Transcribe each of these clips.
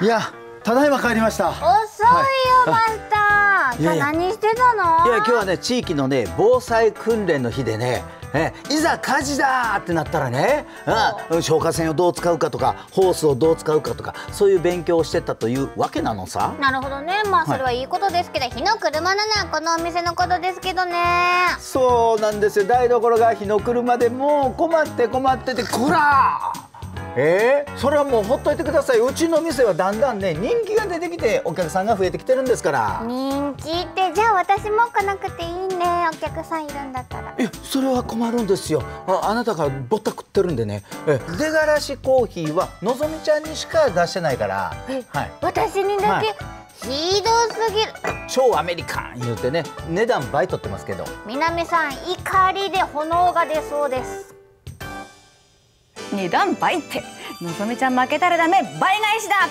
いやただいま帰りました遅いよ、マスター。何してたの？いや今日はね地域のね防災訓練の日でねえいざ火事だってなったらね、うん、消火栓をどう使うかとかホースをどう使うかとかそういう勉強をしてたというわけなのさなるほどね。まあそれはいいことですけど、火の車なのはこのお店のことですけどね。そうなんですよ台所が火の車でもう困って困っててこらえー、それはもうほっといてくださいうちの店はだんだんね人気が出てきてお客さんが増えてきてるんですから人気ってじゃあ私も来なくていいね。お客さんいるんだったら。いやそれは困るんですよああなたがぼったくってるんでねえ出がらしコーヒーはのぞみちゃんにしか出してないから、はい、私にだけ、はいひどすぎる。超アメリカン言うてね値段倍取ってますけど南さん怒りで炎が出そうです。二段倍って。のぞみちゃん負けたらダメ倍返しだ。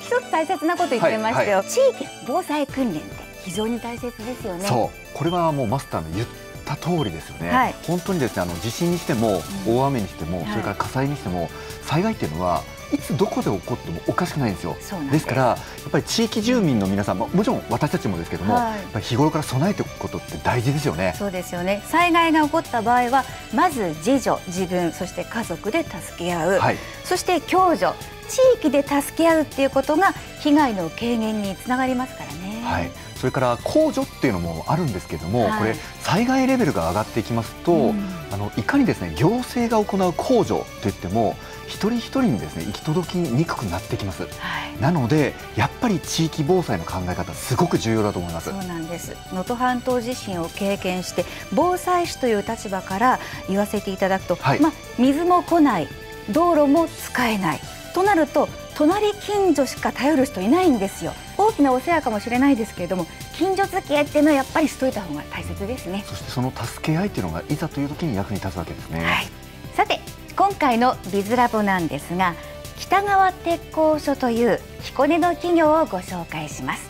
一つ大切なこと言ってましたよ、地域防災訓練って非常に大切ですよね。そう。これはもうマスターの言った通りですよね、はい。本当にですねあの地震にしても大雨にしても、はい。それから火災にしても災害っていうのはいつどこで起こってもおかしくないんですよ。です。からやっぱり地域住民の皆さんももちろん私たちもですけども、はい。日頃から備えておくことって大事ですよね。そうですよね。災害が起こった場合はまず自助自分そして家族で助け合う、はい。そして共助。地域で助け合うっていうことが被害の軽減につながりますからね。はい、それから控除っていうのもあるんですけども、はい。これ災害レベルが上がっていきますと、うん。あのいかにですね行政が行う控除といっても一人一人にですね行き届きにくくなってきます。はいなのでやっぱり地域防災の考え方すごく重要だと思いますそう。なんです能登半島地震を経験して防災士という立場から言わせていただくと、はいまあ、水も来ない道路も使えないとなると隣近所しか頼る人いないんですよ大きなお世話かもしれないですけれども近所付き合いっていうのはやっぱりしといた方が大切ですね。そしてその助け合いっていうのがいざという時に役に立つわけですね。はい、さて今回のビズラボなんですが北川鉄工所という彦根の企業をご紹介します。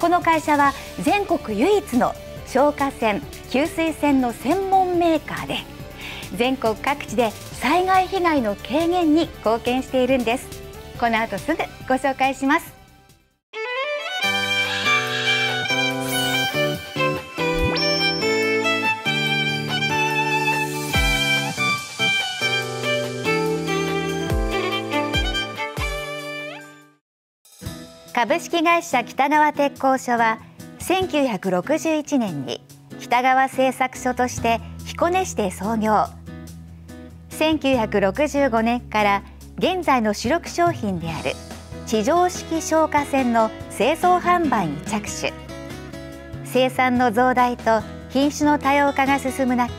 この会社は全国唯一の消火栓給水栓の専門メーカーで全国各地で災害被害の軽減に貢献しているんです。この後すぐご紹介します。株式会社北川鉄工所は1961年に北川製作所として彦根市で創業。1965年から現在の主力商品である地上式消火栓の製造販売に着手。生産の増大と品種の多様化が進む中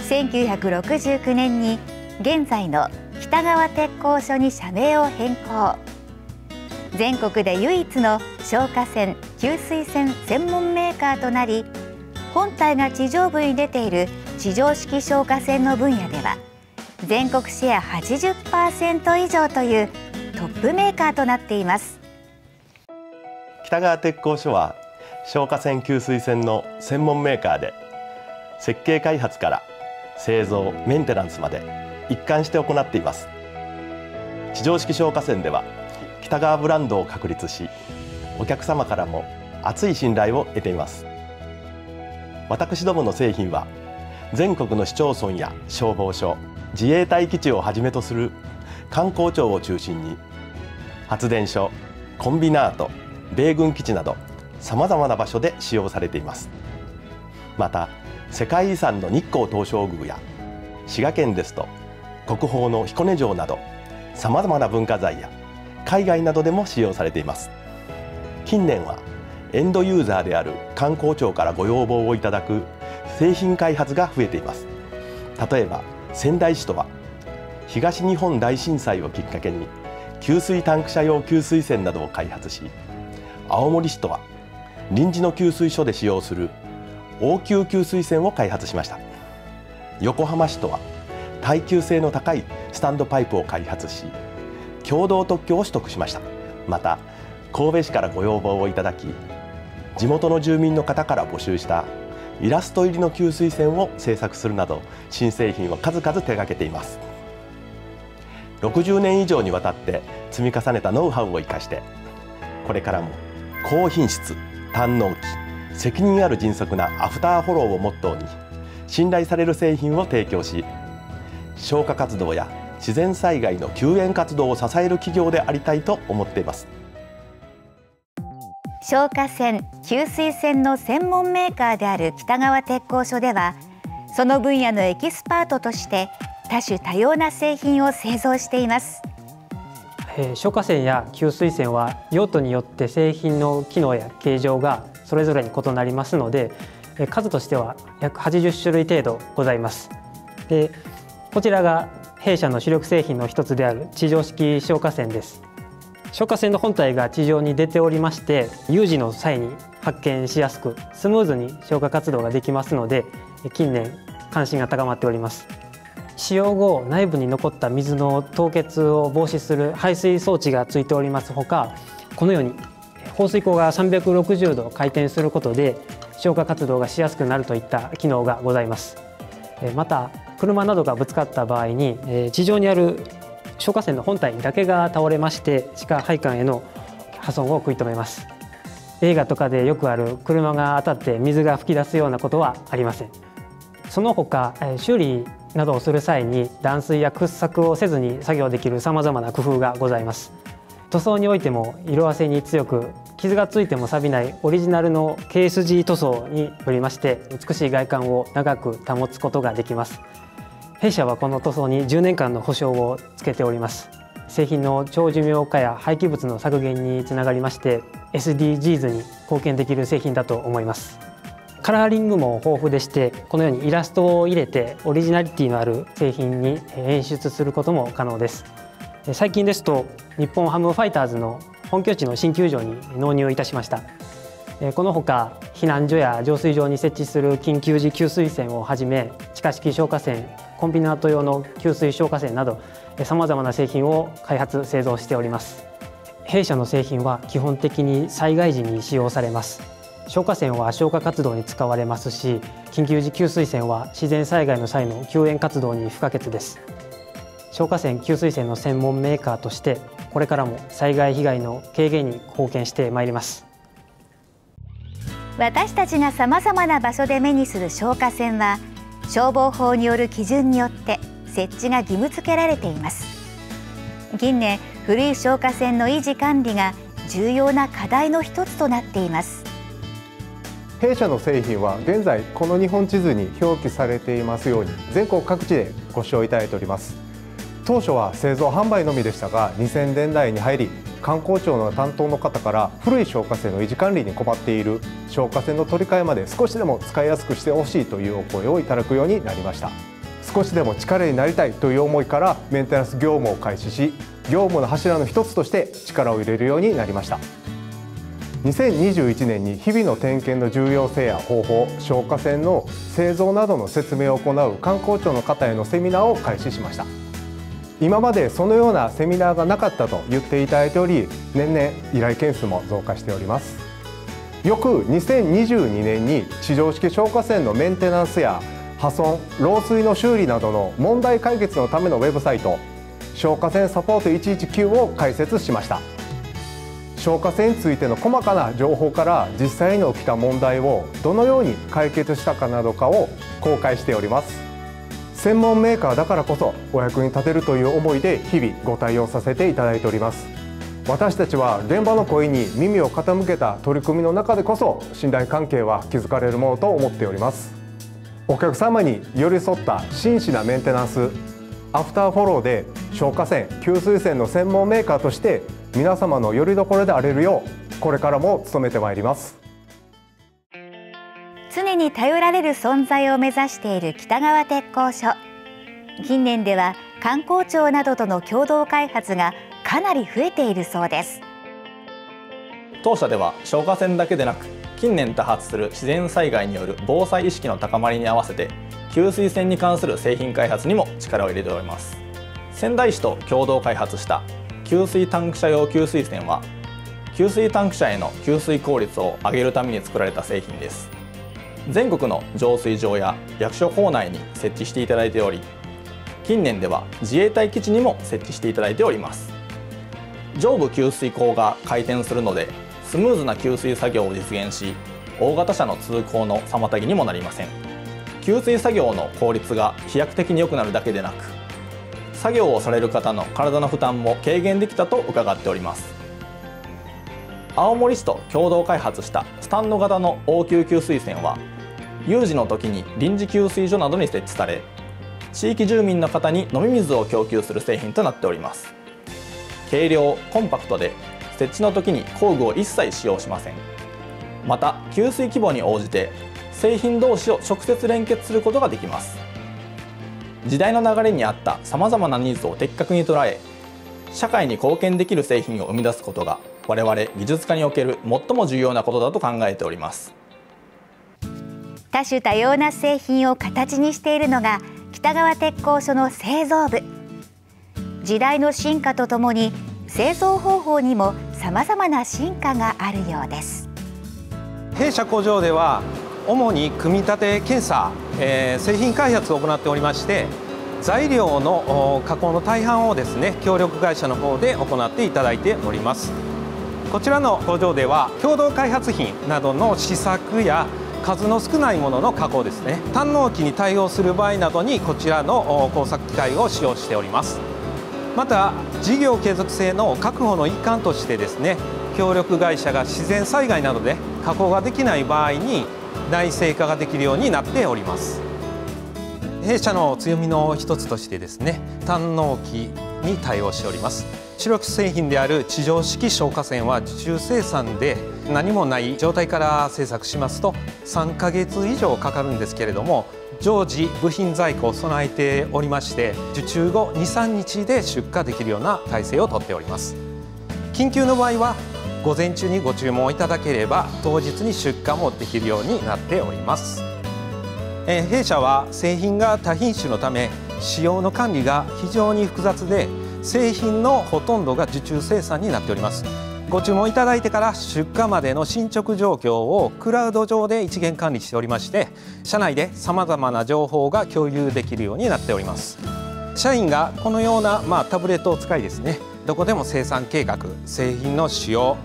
1969年に現在の北川鉄工所に社名を変更。全国で唯一の消火栓給水栓専門メーカーとなり本体が地上部に出ている地上式消火栓の分野では全国シェア80%以上というトップメーカーとなっています。北川鉄工所は消火栓給水栓の専門メーカーで設計開発から製造メンテナンスまで一貫して行っています。地上式消火栓では北川ブランドを確立しお客様からも厚い信頼を得ています。私どもの製品は全国の市町村や消防署自衛隊基地をはじめとする観光庁を中心に発電所コンビナート米軍基地などさまざまな場所で使用されています。また世界遺産の日光東照宮や滋賀県ですと国宝の彦根城などさまざまな文化財や海外などでも使用されています。近年はエンドユーザーである観光庁からご要望をいただく製品開発が増えています。例えば仙台市とは東日本大震災をきっかけに給水タンク車用給水栓などを開発し青森市とは臨時の給水所で使用する応急給水栓を開発しました。横浜市とは耐久性の高いスタンドパイプを開発し共同特許を取得しました。また神戸市からご要望をいただき地元の住民の方から募集したイラスト入りの給水栓を製作するなど新製品を数々手掛けています。60年以上にわたって積み重ねたノウハウを生かしてこれからも高品質堪能期責任ある迅速なアフターフォローをモットーに信頼される製品を提供し消火活動や自然災害の救援活動を支える企業でありたいと思っています。消火栓給水栓の専門メーカーである北川鉄工所ではその分野のエキスパートとして多種多様な製品を製造しています。えー消火栓や給水栓は用途によって製品の機能や形状がそれぞれに異なりますのでえー数としては約80種類程度ございます。でこちらが弊社の主力製品の一つである地上式消火栓です。消火栓の本体が地上に出ておりまして有事の際に発見しやすくスムーズに消火活動ができますので近年関心が高まっております。使用後内部に残った水の凍結を防止する排水装置がついております。ほかこのように放水口が360度回転することで消火活動がしやすくなるといった機能がございます。また車などがぶつかった場合にえー地上にある消火栓の本体だけが倒れまして地下配管への破損を食い止めます。映画とかでよくある車が当たって水が噴き出すようなことはありません。その他えー修理などをする際に断水や掘削をせずに作業できるさまざまな工夫がございます。塗装においても色あせに強く傷がついても錆びないオリジナルの KSG 塗装によりまして美しい外観を長く保つことができます。弊社はこの塗装に10年間の保証をつけております。製品の長寿命化や廃棄物の削減につながりまして SDGs に貢献できる製品だと思います。カラーリングも豊富でしてこのようにイラストを入れてオリジナリティのある製品に演出することも可能です。最近ですと日本ハムファイターズの本拠地の新球場に納入いたしました。このほか避難所や浄水場に設置する緊急時給水栓をはじめ地下式消火栓コンビナート用の給水消火栓などさまざまな製品を開発製造しております。弊社の製品は基本的に災害時に使用されます。消火栓は消火活動に使われますし緊急時給水栓は自然災害の際の救援活動に不可欠です。消火栓給水栓の専門メーカーとしてこれからも災害被害の軽減に貢献してまいります。私たちがさまざまな場所で目にする消火栓は消防法による基準によって設置が義務付けられています。近年古い消火栓の維持管理が重要な課題の一つとなっています。弊社の製品は現在この日本地図に表記されていますように全国各地でご使用いただいております。当初は製造販売のみでしたが2000年代に入り観光庁の担当の方から古い消火栓の維持管理に困っている消火栓の取り替えまで少しでも使いやすくしてほしいというお声をいただくようになりました。少しでも力になりたいという思いからメンテナンス業務を開始し業務の柱の一つとして力を入れるようになりました。2021年に日々の点検の重要性や方法消火栓の製造などの説明を行う観光庁の方へのセミナーを開始しました。今までそのようなセミナーがなかったと言っていただいており年々依頼件数も増加しております。翌2022年に地上式消火栓のメンテナンスや破損漏水の修理などの問題解決のためのウェブサイト消火栓サポート119を開設しました。消火栓についての細かな情報から実際に起きた問題をどのように解決したかなどかを公開しております。専門メーカーだからこそお役に立てるという思いで日々ご対応させていただいております。私たちは現場の声に耳を傾けた取り組みの中でこそ信頼関係は築かれるものと思っております。お客様に寄り添った真摯なメンテナンスアフターフォローで消火栓給水栓の専門メーカーとして皆様の拠り所であれるようこれからも努めてまいります。常に頼られる存在を目指している北川鉄工所。近年では観光庁などとの共同開発がかなり増えているそうです。当社では消火栓だけでなく近年多発する自然災害による防災意識の高まりに合わせて給水栓に関する製品開発にも力を入れております。仙台市と共同開発した給水タンク車用給水栓は給水タンク車への給水効率を上げるために作られた製品です。全国の浄水場や役所構内に設置していただいており近年では自衛隊基地にも設置していただいております。上部給水口が回転するのでスムーズな給水作業を実現し大型車の通行の妨げにもなりません。給水作業の効率が飛躍的に良くなるだけでなく作業をされる方の体の負担も軽減できたと伺っております。青森市と共同開発したスタンド型の応急給水栓は有事の時に臨時給水所などに設置され地域住民の方に飲み水を供給する製品となっております。軽量コンパクトで設置の時に工具を一切使用しません。また給水規模に応じて製品同士を直接連結することができます。時代の流れに合ったさまざまなニーズを的確に捉え社会に貢献できる製品を生み出すことが我々技術家における最も重要なことだと考えております。多種多様な製品を形にしているのが北川鉄工所の製造部。時代の進化とともに製造方法にもさまざまな進化があるようです。弊社工場では主に組み立て検査、えー、製品開発を行っておりまして材料の加工の大半をですね協力会社の方で行っていただいております。こちらの工場では共同開発品などの試作や数の少ないものの加工ですね。単納期に対応する場合などにこちらの工作機械を使用しております。また事業継続性の確保の一環としてですね協力会社が自然災害などで加工ができない場合に内製化ができるようになっております。弊社の強みの一つとしてですね単納期に対応しております。主力製品である地上式消火栓は受注生産で何もない状態から製作しますと3ヶ月以上かかるんですけれども常時部品在庫を備えておりまして受注後23日で出荷できるような体制をとっております。緊急の場合は午前中にご注文いただければ当日に出荷もできるようになっております。え弊社は製品が多品種のため使用の管理が非常に複雑で製品のほとんどが受注生産になっております。ご注文いただいてから出荷までの進捗状況をクラウド上で一元管理しておりまして社内でさまざまな情報が共有できるようになっております。社員がこのような、まあ、タブレットを使いですねどこでも生産計画製品の使用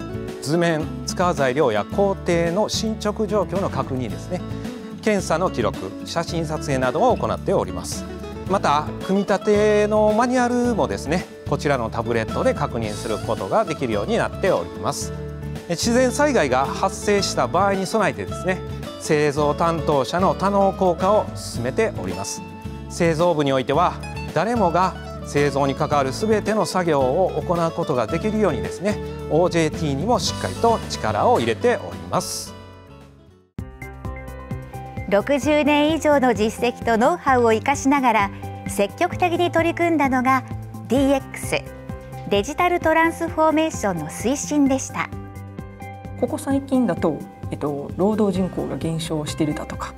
図面使う材料や工程の進捗状況の確認ですね検査の記録写真撮影などを行っております。また組み立てのマニュアルもですねこちらのタブレットで確認することができるようになっております。自然災害が発生した場合に備えてですね製造担当者の多能効果を進めております。製造部においては誰もが製造に関わるすべての作業を行うことができるようにですね OJT にもしっかりと力を入れております。60年以上の実績とノウハウを生かしながら積極的に取り組んだのが DX デジタルトランスフォーメーションの推進でしたここ最近だと、えっと、労働人口が減少しているだとか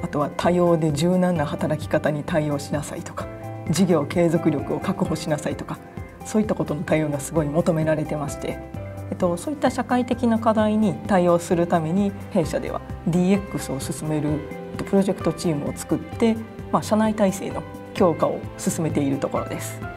あとは多様で柔軟な働き方に対応しなさいとか事業継続力を確保しなさいとかそういったことの対応がすごい求められてまして、えっと、そういった社会的な課題に対応するために弊社では DX を進めるプロジェクトチームを作って、まあ、社内体制の強化を進めているところです。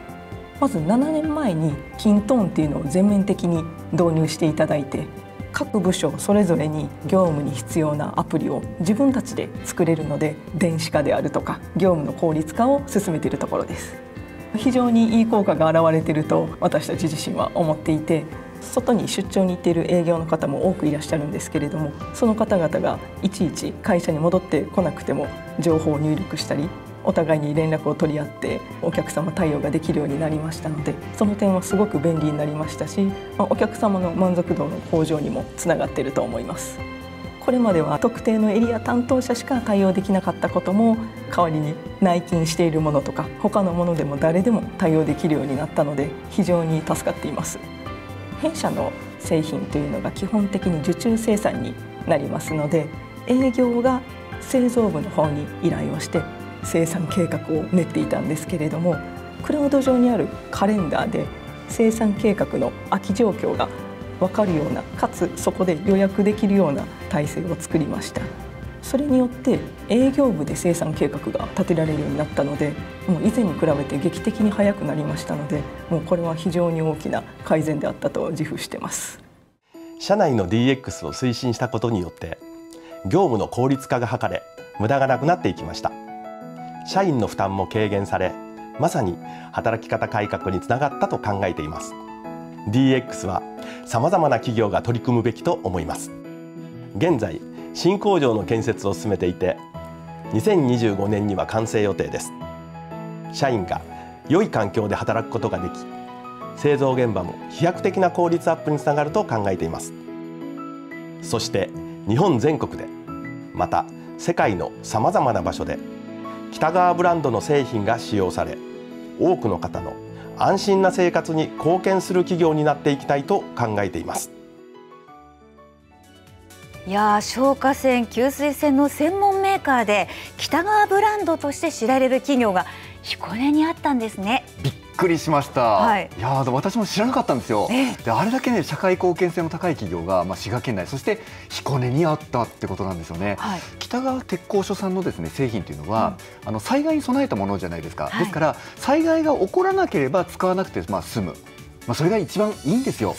まず7年前にキントーンっていうのを全面的に導入していただいて各部署それぞれに業務に必要なアプリを自分たちで作れるので電子化であるとか業務の効率化を進めているところです。非常にいい効果が現れていると私たち自身は思っていて外に出張に行っている営業の方も多くいらっしゃるんですけれどもその方々がいちいち会社に戻ってこなくても情報を入力したりお互いに連絡を取り合ってお客様対応ができるようになりましたのでその点はすごく便利になりましたし、まお客様の満足度の向上にもつながっていると思います。これまでは特定のエリア担当者しか対応できなかったことも代わりに内勤しているものとか他のものでも誰でも対応できるようになったので非常に助かっています弊社の製品というのが基本的に受注生産になりますので営業が製造部の方に依頼をして生産計画を練っていたんですけれどもクラウド上にあるカレンダーで生産計画の空き状況が分かるようなかつそこで予約できるような体制を作りました。それによって営業部で生産計画が立てられるようになったのでもう以前に比べて劇的に早くなりましたのでもうこれは非常に大きな改善であったと自負してます。社内の DX を推進したことによって業務の効率化が図れ無駄がなくなっていきました。社員の負担も軽減されまさに働き方改革につながったと考えています。DX は様々な企業が取り組むべきと思います。現在新工場の建設を進めていて2025年には完成予定です。社員が良い環境で働くことができ製造現場も飛躍的な効率アップにつながると考えています。そして日本全国でまた世界のさまざまな場所で北川ブランドの製品が使用され多くの方の安心な生活に貢献する企業になっていきたいと考えています。いや消火栓給水栓の専門メーカーで北川ブランドとして知られる企業が彦根にあったんですね。びっくりしました、はい、いや私も知らなかったんですよ、ええ、であれだけね社会貢献性の高い企業が、まあ、滋賀県内そして彦根にあったってことなんですよね、はい、北川鉄工所さんのですね製品というのは、うん、あの災害に備えたものじゃないですか、はい、ですから災害が起こらなければ使わなくて、まあ、済む。まあ、それが一番いいんですよ。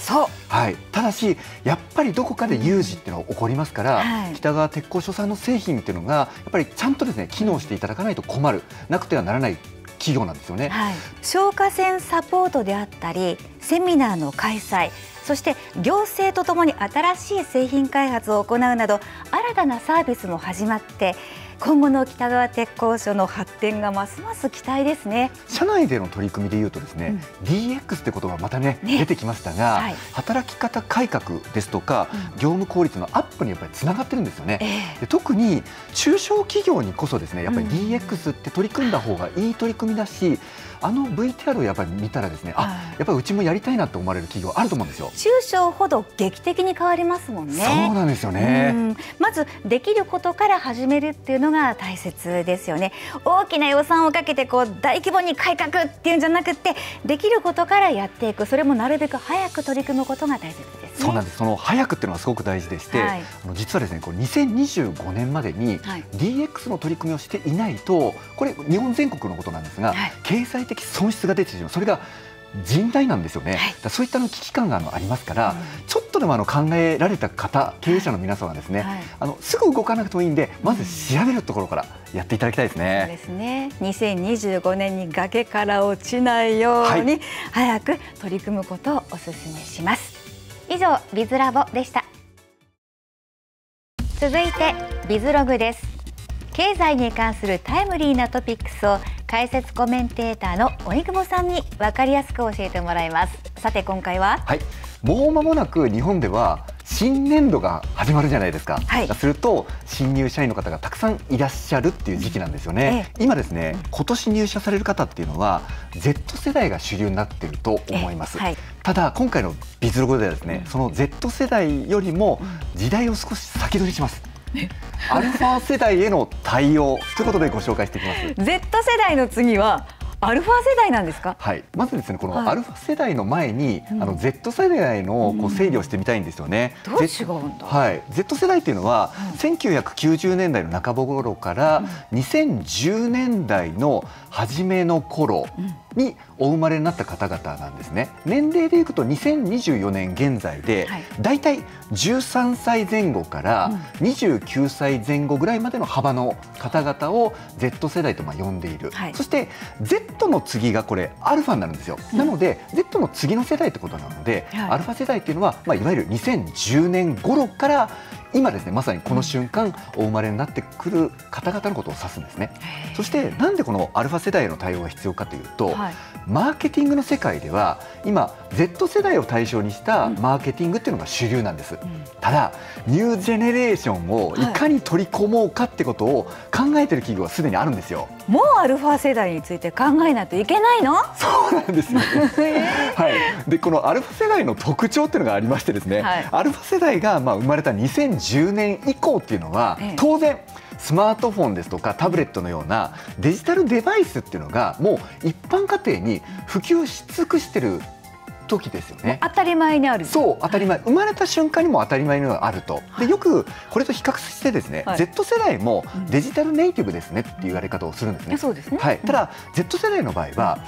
はい、ただしやっぱりどこかで有事っていうのは起こりますから、はい、北川鉄工所さんの製品っていうのがやっぱりちゃんとですね機能していただかないと困る。なくてはならない企業なんですよね、はい、消火栓サポートであったりセミナーの開催そして行政とともに新しい製品開発を行うなど新たなサービスも始まって今後の北川鉄工所の発展がますます期待ですね。社内での取り組みでいうとですね、うん、DX ってことがまたね、ね、出てきましたが、はい、働き方改革ですとか、うん、業務効率のアップにやっぱりつながってるんですよね、えー、で特に中小企業にこそですねやっぱり DX って取り組んだ方がいい取り組みだし、あの VTR をやっぱり見たらですね、あやっぱりうちもやりたいなと思われる企業あると思うんですよ。中小ほど劇的に変わりますもんね。そうなんですよね。まずできることから始めるっていうのが大切ですよね。大きな予算をかけてこう大規模に改革っていうんじゃなくてできることからやっていく。それもなるべく早く取り組むことが大切です、ね、そうなんです。その早くっていうのはすごく大事でして、はい、あの実はですねこれ2025年までに DX の取り組みをしていないとこれ日本全国のことなんですが、はい、経済的損失が出てしまう。それが甚大なんですよね、はい、そういったの危機感がありますから、うん、ちょっとでもあの考えられた方経営者の皆さんはですね、はい、あのすぐ動かなくてもいいんでまず調べるところからやっていただきたいですね。そうですね。2025年に崖から落ちないように、早く取り組むことをお勧めします。以上ビズラボでした。続いてビズログです経済に関するタイムリーなトピックスを解説コメンテーターの荻窪さんに分かりやすく教えてもらいます。さて今回は？はい。もう間もなく日本では新年度が始まるじゃないですか、はい、すると新入社員の方がたくさんいらっしゃるっていう時期なんですよね、ええ、今ですね今年入社される方っていうのは Z 世代が主流になっていると思います、はい、ただ今回のビズロゴではですねその Z 世代よりも時代を少し先取りしますアルファ世代への対応ということでご紹介していきます。Z 世代の次はアルファ世代なんですか？はい、まずですね、このアルファ世代の前に、はい、あの Z 世代のこう整理をしてみたいんですよね。うん、どう違うんだ？はい、Z 世代っていうのは、うん、1990年代の半ば頃から2010年代の初めの頃にお生まれになった方々なんですね。年齢でいくと2024年現在で、だい。たい13歳前後から29歳前後ぐらいまでの幅の方々を Z 世代とまあ呼んでいる、はい、そして Z の次がこれアルファになるんですよ、うん、なので Z の次の世代ってことなので、はい、アルファ世代っていうのは、まあ、いわゆる2010年頃から今ですねまさにこの瞬間お生まれになってくる方々のことを指すんですね。そしてなんでこのアルファ世代への対応が必要かというと、はい、マーケティングの世界では今 Z 世代を対象にしたマーケティングっていうのが主流なんです。うん、ただニュージェネレーションをいかに取り込もうかってことを考えてる企業はすでにあるんですよ。もうアルファ世代について考えないといけないの？そうなんですよ、ね。はい。でこのアルファ世代の特徴っていうのがありましてですね、はい、アルファ世代がまあ生まれた2010年以降っていうのは、当然スマートフォンですとかタブレットのようなデジタルデバイスっていうのがもう一般家庭に普及し尽くしてる時ですよね。当たり前にある。そう当たり前。生まれた瞬間にも当たり前にはあると。でよくこれと比較してですね、はい。Z 世代もデジタルネイティブですねっていう言われ方をするんですね。そうですね。はい、ただ Z 世代の場合は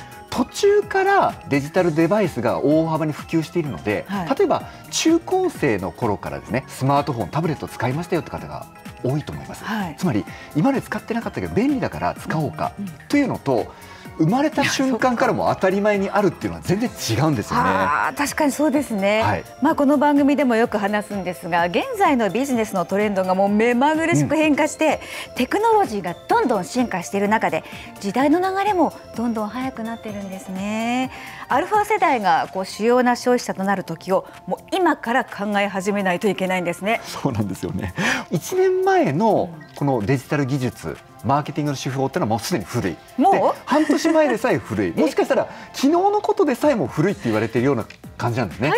途中からデジタルデバイスが大幅に普及しているので、はい。例えば中高生の頃からですねスマートフォンタブレットを使いましたよって方が多いと思います、はい。つまり今まで使ってなかったけど便利だから使おうかというのと生まれた瞬間からも当たり前にあるっていうのは全然違うんですよね。確かにそうですね、はいまあこの番組でもよく話すんですが現在のビジネスのトレンドがもう目まぐるしく変化して、テクノロジーがどんどん進化している中で時代の流れもどんどん速くなってるんですねアルファ世代がこう主要な消費者となる時をもう今から考え始めないといけないんですねそうなんですよね。1年前のこのデジタル技術、マーケティングの手法っていうのはもうすでに古い。もう？で半年前でさえ古い。もしかしたら昨日のことでさえも古いって言われているような感じなんですね。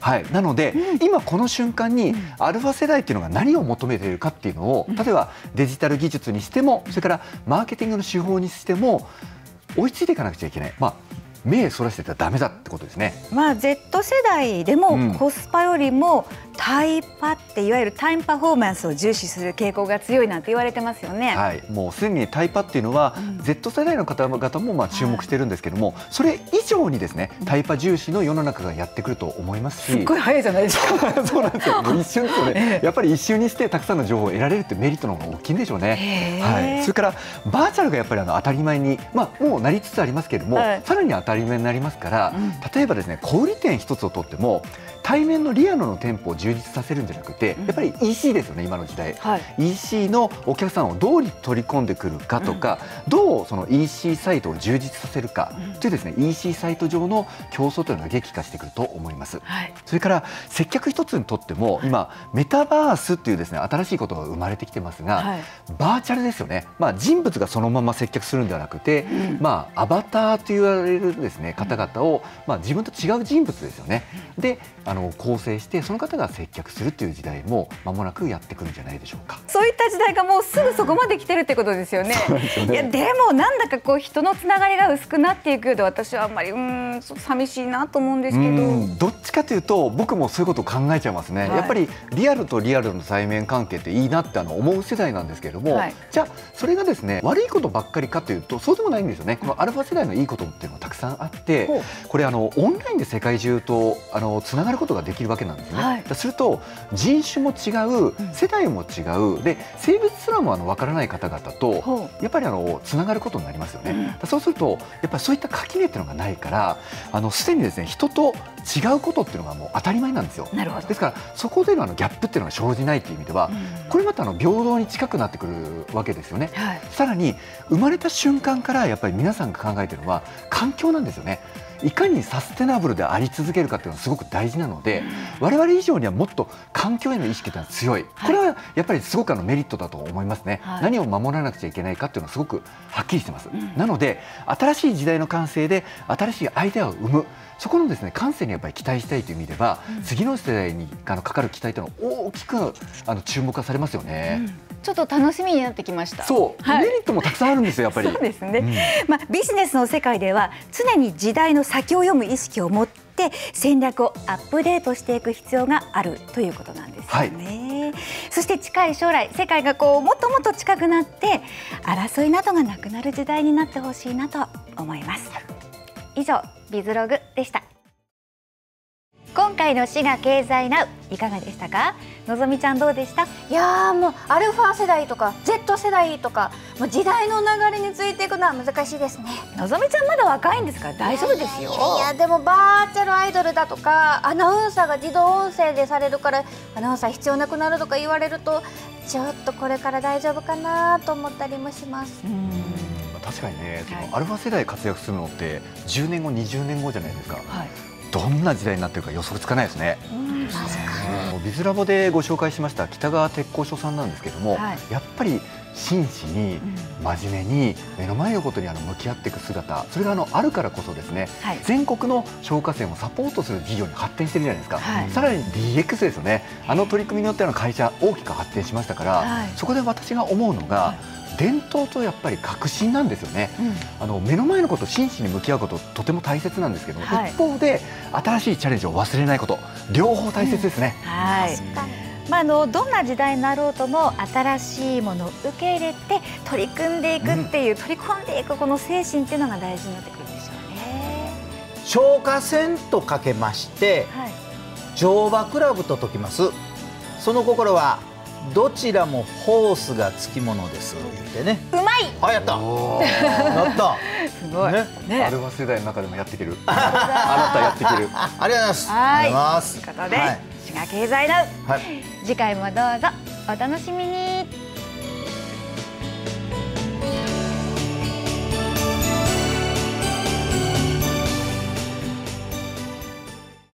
はい。なので、今この瞬間にアルファ世代っていうのが何を求めているかっていうのを、例えばデジタル技術にしても、それからマーケティングの手法にしても追いついていかなくちゃいけない。まあ目そらしてたらダメだってことですね。まあ Z 世代でもうんコスパよりもタイパっていわゆるタイムパフォーマンスを重視する傾向が強いなんて言われてますよね。はい、もうすでにタイパっていうのは、Z 世代の方々もまあ注目してるんですけども、それ以上にですねタイパ重視の世の中がやってくると思いますし。すっごい早いじゃないですか。そうなんですよ。もう一瞬ですよね。やっぱり一瞬にしてたくさんの情報を得られるってメリットの方が大きいんでしょうね。はい。それからバーチャルがやっぱりあの当たり前に、まあもうなりつつありますけれども、はいさらに当たり前になりますから、例えばですね小売店一つをとっても対面のリアルの店舗を充実させるんじゃなくて、やっぱり EC ですよね今の時代。はい。EC のお客さんをどう取り込んでくるかとか、どうその EC サイトを充実させるかというですね EC サイト上の競争というのが激化してくると思います。はい。それから接客一つにとっても今メタバースっていうですね新しいことが生まれてきてますが、はい。バーチャルですよね、まあ、人物がそのまま接客するんではなくて、まあ、アバターと言われるですね方々を、まあ、自分と違う人物ですよね。であの構成してその方が接客するという時代も間もなくやってくるんじゃないでしょうか。そういった時代がもうすぐそこまで来てるってことですよね。いやでもなんだかこう人のつながりが薄くなっていくようで私はあんまりうーん寂しいなと思うんですけど。うんどっちかというと僕もそういうことを考えちゃいますね、はい。やっぱりリアルとリアルの対面関係っていいなってあの思う世代なんですけれども、はい。じゃあそれがですね悪いことばっかりかというとそうでもないんですよね。このアルファ世代のいいことっていうのがたくさんあってこれあのオンラインで世界中とあのつながることができるわけなんですね、はい。すると人種も違う世代も違うで性別すらもあの分からない方々とほやっぱりあのつながることになりますよね、そうするとやっぱりそういった垣根っていうのがないからあのすでにですね人と違うことっていうのがもう当たり前なんですよ。ですからそこでのあのギャップっていうのが生じないという意味では、これまたあの平等に近くなってくるわけですよね、はい。さらに生まれた瞬間からやっぱり皆さんが考えているのは環境なんですよねいかにサステナブルであり続けるかっていうのはすごく大事なので、我々以上にはもっと環境への意識というのは強い、これはやっぱりすごくあのメリットだと思いますね、はい。何を守らなくちゃいけないかっていうのはすごくはっきりしてます、なので新しい時代の感性で新しいアイデアを生む。そこのですね感性にやっぱり期待したいという意味では、次の世代にあのかかる期待というのは大きくあの注目がされますよね、ちょっと楽しみになってきました。そう、はい。メリットもたくさんあるんですよやっぱり。そうですね、まあ、ビジネスの世界では常に時代の先を読む意識を持って戦略をアップデートしていく必要があるということなんですよね、そして近い将来世界がこうもっともっと近くなって争いなどがなくなる時代になってほしいなと思います。以上ビズログでした今回の滋賀経済ナウいかがでしたか？のぞみちゃんどうでした？いやーもうアルファ世代とか Z 世代とかもう時代の流れについていくのは難しいですね。のぞみちゃんまだ若いんですか？ら大丈夫ですよ。いやいやでもバーチャルアイドルだとかアナウンサーが自動音声でされるからアナウンサー必要なくなるとか言われるとちょっとこれから大丈夫かなと思ったりもします。確かにね、そのアルファ世代活躍するのって10年後20年後じゃないですか、はいどんな時代になってるか予測つかないですね、ビズラボでご紹介しました北川鉄工所さんなんですけども、はい。やっぱり真摯に真面目に目の前のことにあの向き合っていく姿それがあのあるからこそですね、はい。全国の消火栓をサポートする事業に発展してるじゃないですか、はい。さらに DX ですよね。あの取り組みによっての会社大きく発展しましたから、はい。そこで私が思うのが、伝統とやっぱり革新なんですよね、あの目の前のこと真摯に向き合うこととても大切なんですけど、はい。一方で新しいチャレンジを忘れないこと両方大切ですね、はい。確かに。まあ、あのどんな時代になろうとも新しいものを受け入れて取り組んでいくっていう、取り込んでいくこの精神っていうのが大事になってくるんでしょうね。消火栓とかけましてはい、乗馬クラブと解きます。その心はどちらもホースがつきものです。言ってね。うまい。あやった。おやった。すごい。ね。ね。アルバ世代の中でもやっていける。あなたやっていける。あありがとうございます。はい。ありがとうございます。ということで、はい。滋賀経済ナウはい。次回もどうぞ。お楽しみに。